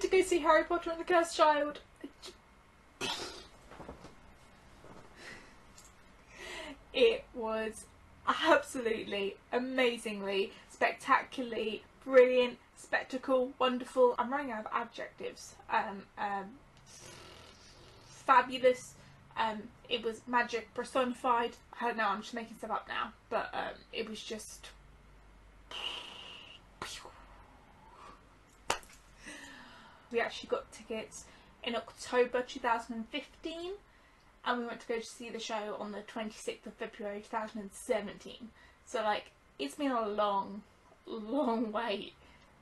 to go see Harry Potter and the Cursed Child. It was absolutely, amazingly, spectacularly, brilliant, spectacle, wonderful. I'm running out of adjectives. Um, um, fabulous. Um, it was magic personified. I don't know, I'm just making stuff up now. But um, it was just. We actually got tickets in October 2015 and we went to go to see the show on the 26th of February 2017. So, like, it's been a long, long wait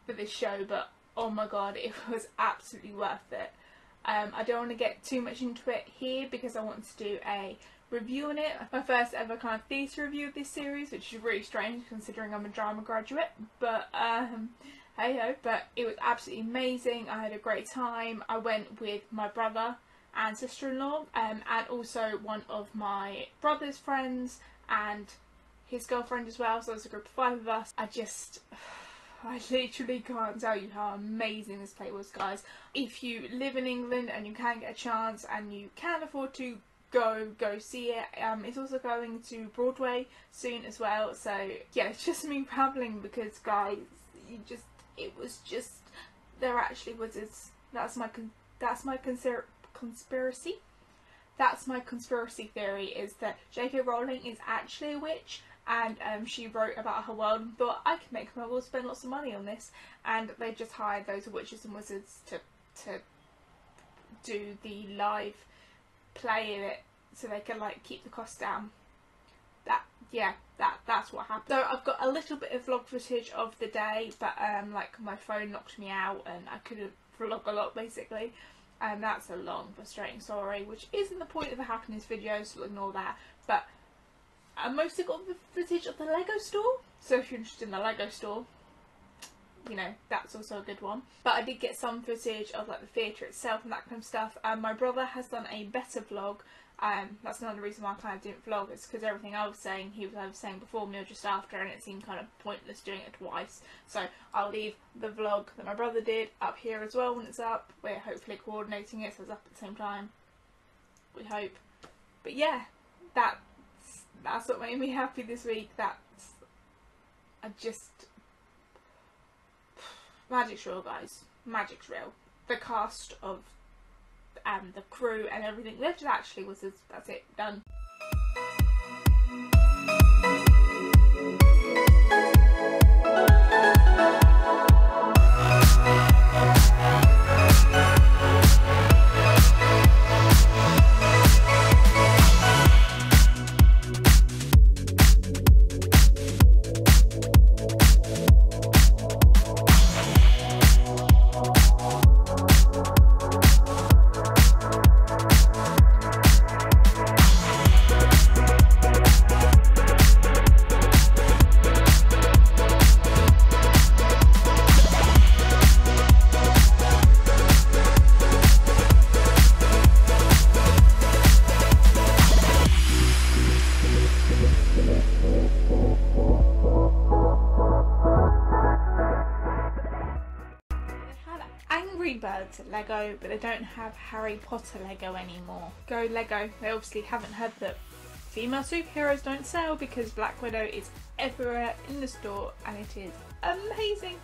for this show, but oh my god, it was absolutely worth it. Um, I don't want to get too much into it here because I want to do a review on it. My first ever kind of theatre review of this series, which is really strange considering I'm a drama graduate. But um, hey ho, but it was absolutely amazing. I had a great time. I went with my brother and sister-in-law um, and also one of my brother's friends and his girlfriend as well so there's a group of five of us I just I literally can't tell you how amazing this play was guys if you live in England and you can get a chance and you can afford to go go see it um, it's also going to Broadway soon as well so yeah it's just me babbling because guys you just it was just there actually this that's my that's my consider conspiracy. That's my conspiracy theory is that J.K. Rowling is actually a witch and um, she wrote about her world and thought I can make my world spend lots of money on this and they just hired those witches and wizards to to do the live play of it so they can like keep the cost down. Yeah, that that's what happened. So I've got a little bit of vlog footage of the day, but um like my phone knocked me out and I couldn't vlog a lot basically. And that's a long frustrating story which isn't the point of the happiness video so ignore that. But I mostly got the footage of the Lego store so if you're interested in the Lego store you know that's also a good one. But I did get some footage of like the theatre itself and that kind of stuff. And my brother has done a better vlog um, that's another reason why I kind of didn't vlog. It's because everything I was saying, he was saying before me or just after, and it seemed kind of pointless doing it twice. So I'll leave the vlog that my brother did up here as well when it's up. We're hopefully coordinating it so it's up at the same time. We hope. But yeah, that's that's what made me happy this week. That's I just magic's real, guys. Magic's real. The cast of and the crew and everything. That actually was that's it, done. Birds Lego, but they don't have Harry Potter Lego anymore. Go Lego. They obviously haven't heard that female superheroes don't sell because Black Widow is everywhere in the store and it is amazing.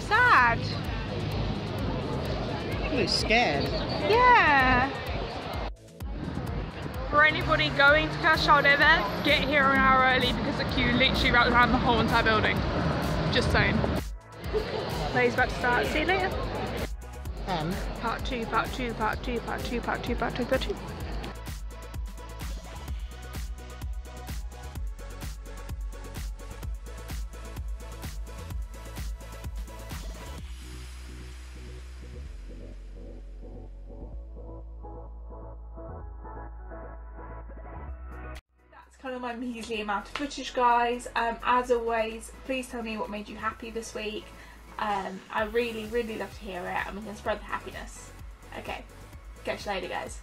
So sad. He was scared. Yeah. For anybody going to Child event, get here an hour early because the queue literally wraps around the whole entire building. Just saying. Play's about to start. See you later. Um. Part two, part two, part two, part two, part two, part two, part two. Kind of my measly amount of footage, guys. Um, as always, please tell me what made you happy this week. Um, I really, really love to hear it, and we can spread the happiness. Okay, catch you later, guys.